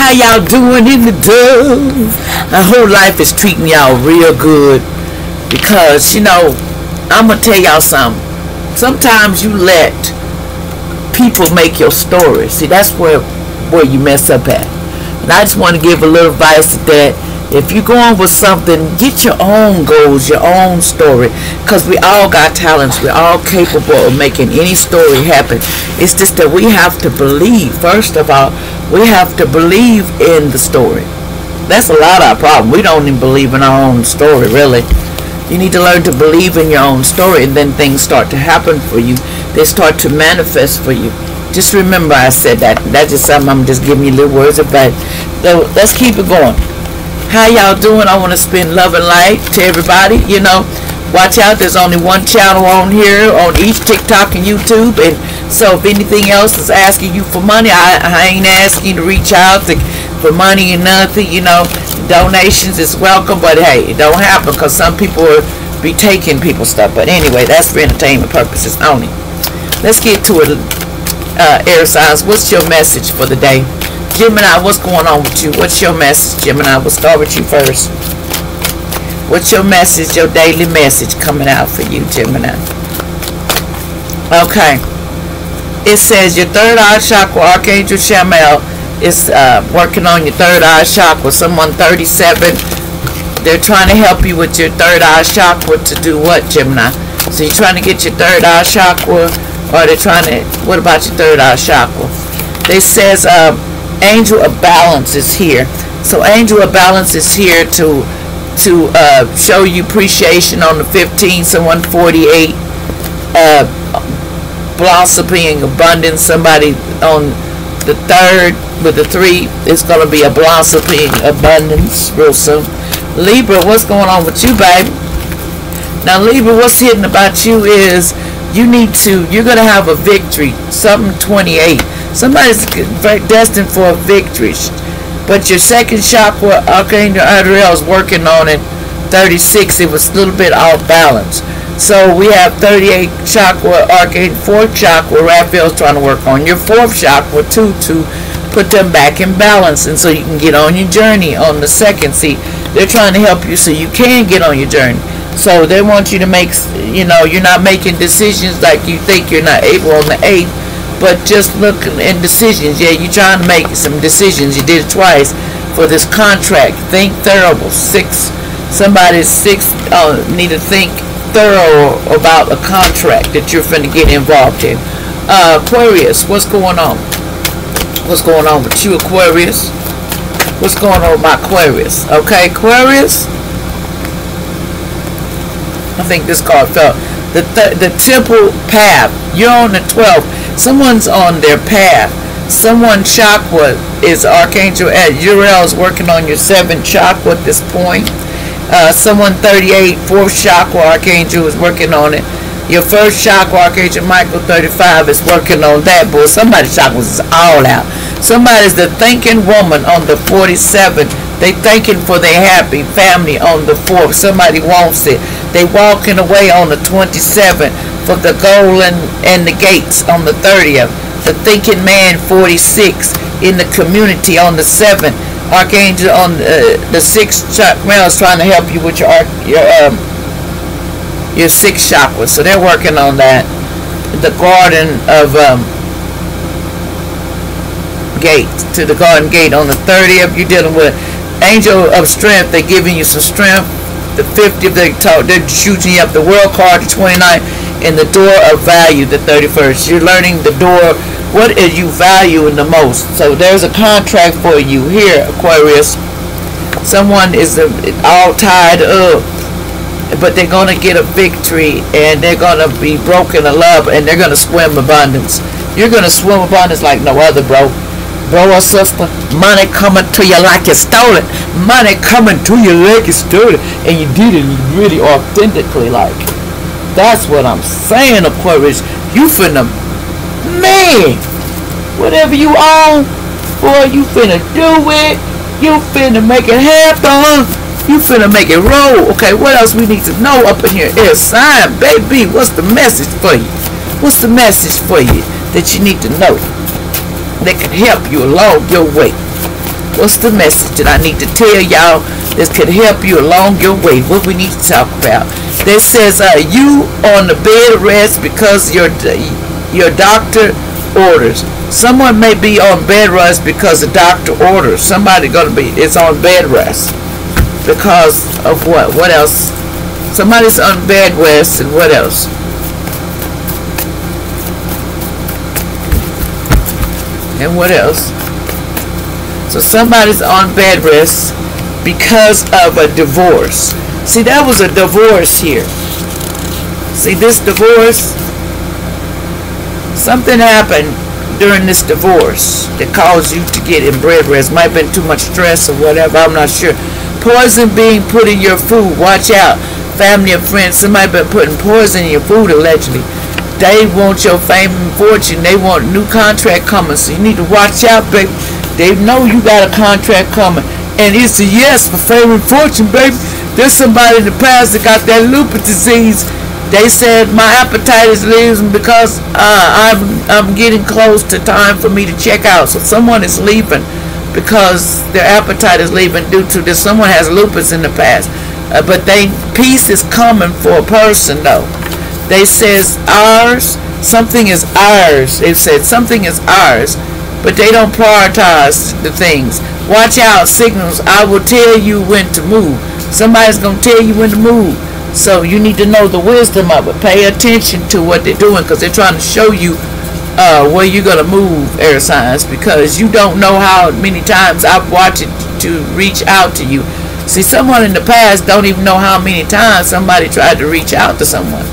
How y'all doing in the dove? My whole life is treating y'all real good because, you know, I'm going to tell y'all something. Sometimes you let people make your story. See, that's where, where you mess up at. And I just want to give a little advice to that if you're going with something, get your own goals, your own story. Because we all got talents. We're all capable of making any story happen. It's just that we have to believe. First of all, we have to believe in the story. That's a lot of our problem. We don't even believe in our own story, really. You need to learn to believe in your own story, and then things start to happen for you. They start to manifest for you. Just remember I said that. That's just something I'm just giving you little words about. So let's keep it going how y'all doing? I want to spend love and light to everybody. You know, watch out. There's only one channel on here on each TikTok and YouTube. And so if anything else is asking you for money, I, I ain't asking to reach out to, for money and nothing. You know, donations is welcome, but hey, it don't happen because some people will be taking people's stuff. But anyway, that's for entertainment purposes only. Let's get to it. Uh, air signs. What's your message for the day? Gemini, what's going on with you? What's your message, Gemini? We'll start with you first. What's your message, your daily message coming out for you, Gemini? Okay. It says your third eye chakra, Archangel Chamuel, is uh, working on your third eye chakra. Someone 37, they're trying to help you with your third eye chakra to do what, Gemini? So you're trying to get your third eye chakra, or they're trying to, what about your third eye chakra? They says, uh, angel of balance is here. So angel of balance is here to to uh, show you appreciation on the 15th so 148 uh, blossoming abundance. Somebody on the third with the three is going to be a blossoming abundance real soon. Libra, what's going on with you, baby? Now, Libra, what's hidden about you is you need to, you're going to have a victory. Something 28 Somebody's destined for a victory. But your second chakra, Archangel Adriel, is working on it. 36, it was a little bit off balance. So we have 38 chakra, Archangel, fourth chakra, Raphael's trying to work on your fourth chakra too to put them back in balance and so you can get on your journey on the second. See, they're trying to help you so you can get on your journey. So they want you to make, you know, you're not making decisions like you think you're not able on the 8th but just look in decisions. Yeah, you're trying to make some decisions. You did it twice for this contract. Think thorough. Six, somebody six uh, need to think thorough about a contract that you're going to get involved in. Uh, Aquarius, what's going on? What's going on with you, Aquarius? What's going on with my Aquarius? Okay, Aquarius. I think this card fell. The, th the temple path. You're on the 12th someone's on their path. Someone chakra is Archangel at Uriel is working on your seventh chakra at this point. Uh, someone 38, fourth chakra Archangel is working on it. Your first chakra Archangel Michael 35 is working on that, boy. Somebody's chakra is all out. Somebody's the thinking woman on the 47. They thinking for their happy family on the 4th. Somebody wants it. They walking away on the 27th for the golden and, the gates on the 30th. The thinking man 46 in the community on the 7th. Archangel on uh, the 6th chakra is trying to help you with your your um, your sixth chakra. So they're working on that. The garden of um, gate to the garden gate on the 30th. You're dealing with angel of strength. They're giving you some strength. The 50th, they talk, they're shooting up the world card. The 29th, in the door of value, the 31st. You're learning the door, what is you valuing the most. So there's a contract for you here, Aquarius. Someone is uh, all tied up, but they're going to get a victory and they're going to be broken in love and they're going to swim abundance. You're going to swim abundance like no other, bro. Bro or sister, money coming to you like you stole it. Money coming to you like you stole it. And you did it really authentically like. That's what I'm saying, Aquarius. You finna, man, whatever you own, boy, you finna do it. You finna make it happen. You finna make it roll. Okay, what else we need to know up in here? Air sign, baby. What's the message for you? What's the message for you that you need to know that can help you along your way? What's the message that I need to tell y'all that could help you along your way? What we need to talk about? That says, uh, you on the bed rest because your your doctor orders. Someone may be on bed rest because the doctor orders. Somebody gonna be is on bed rest because of what? What else? Somebody's on bed rest and what else? And what else? So somebody's on bed rest because of a divorce. See, that was a divorce here. See, this divorce, something happened during this divorce that caused you to get in bed rest. Might have been too much stress or whatever, I'm not sure. Poison being put in your food, watch out. Family and friends, somebody been putting poison in your food allegedly. They want your fame and fortune. They want new contract coming, so you need to watch out, baby. They know you got a contract coming. And it's a yes for fame and fortune, baby. There's somebody in the past that got that lupus disease. They said my appetite is leaving because uh, I'm I'm getting close to time for me to check out. So someone is leaving because their appetite is leaving due to this. Someone has lupus in the past, uh, but they peace is coming for a person though. They says ours. Something is ours. They said something is ours, but they don't prioritize the things. Watch out, signals. I will tell you when to move. Somebody's going to tell you when to move. So you need to know the wisdom of it. Pay attention to what they're doing because they're trying to show you uh, where you're going to move, air signs, because you don't know how many times I've watched it to reach out to you. See, someone in the past don't even know how many times somebody tried to reach out to someone.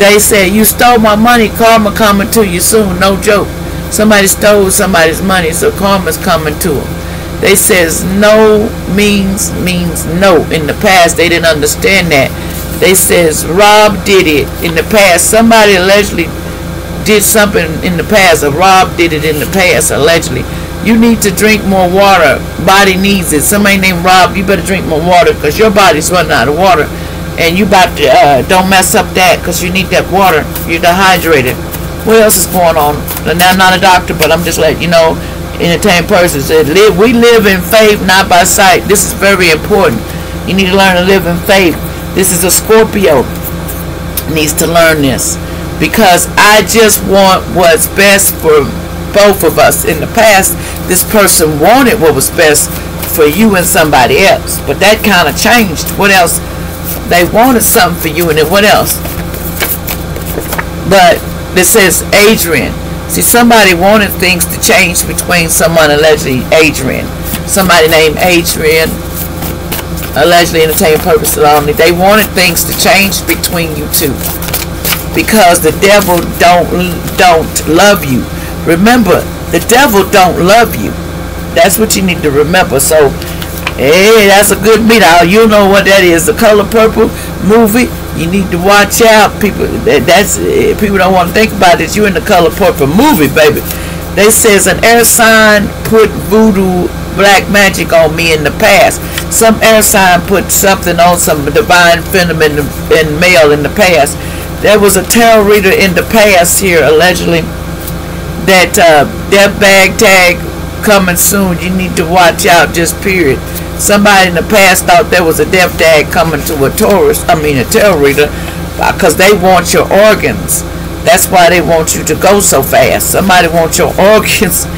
They said, you stole my money, karma coming to you soon, no joke. Somebody stole somebody's money, so karma's coming to them. They says no means means no. In the past, they didn't understand that. They says Rob did it in the past. Somebody allegedly did something in the past. Or Rob did it in the past, allegedly. You need to drink more water. Body needs it. Somebody named Rob, you better drink more water because your body's running out of water. And you about to, uh, don't mess up that because you need that water. You're dehydrated. What else is going on? And I'm not a doctor, but I'm just letting you know entertained person said, live, we live in faith, not by sight. This is very important. You need to learn to live in faith. This is a Scorpio. Needs to learn this. Because I just want what's best for both of us. In the past, this person wanted what was best for you and somebody else. But that kind of changed. What else? They wanted something for you and then what else? But this says Adrian. See, somebody wanted things to change between someone allegedly Adrian. Somebody named Adrian, allegedly entertainment purposes only. They wanted things to change between you two. Because the devil don't don't love you. Remember, the devil don't love you. That's what you need to remember. So, hey, that's a good beat out. You know what that is. The Color Purple movie you need to watch out, people. That, that's eh, people don't want to think about it. You in the color purple movie, baby. They says an air sign put voodoo black magic on me in the past. Some air sign put something on some divine feminine in, male in the past. There was a tarot reader in the past here allegedly that uh, death bag tag coming soon. You need to watch out. Just period. Somebody in the past thought there was a death tag coming to a tourist, I mean a tarot reader, uh, because they want your organs. That's why they want you to go so fast. Somebody wants your organs.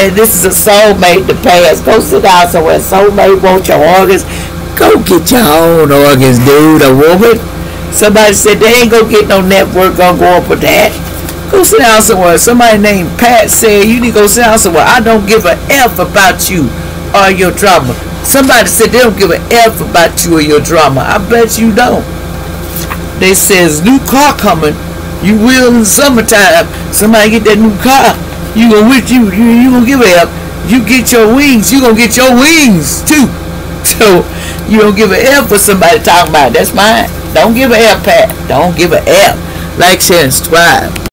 And this is a soulmate the past. Go sit down somewhere. Soulmate wants your organs. Go get your own organs, dude, a woman. Somebody said they ain't gonna get no network gonna go up with that. Go sit down somewhere. Somebody named Pat said you need to go sit down somewhere. I don't give a F about you or your drama. Somebody said they don't give an F about you or your drama. I bet you don't. They says new car coming. You will in the summertime. Somebody get that new car. You gonna with you. You you gonna give a F. You get your wings. You gonna get your wings too. So you don't give a F for somebody talking about. It. That's mine. Don't give a F, Pat. Don't give a F. Like, share, and subscribe.